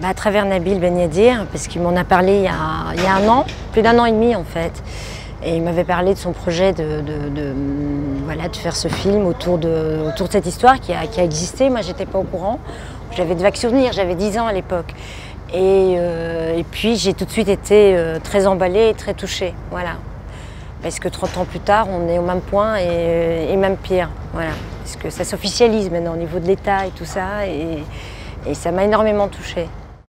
Bah, à travers Nabil Ben Yadir, parce qu'il m'en a parlé il y a, il y a un an, plus d'un an et demi en fait. Et il m'avait parlé de son projet de, de- de, voilà, de faire ce film autour de, autour de cette histoire qui a, qui a existé. Moi, j'étais pas au courant. J'avais de vagues souvenirs, j'avais 10 ans à l'époque. Et, euh, et puis, j'ai tout de suite été euh, très emballée et très touchée. Voilà. Parce que 30 ans plus tard, on est au même point et, et même pire. Voilà. Parce que ça s'officialise maintenant au niveau de l'État et tout ça. Et, et ça m'a énormément touchée.